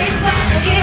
It's like again.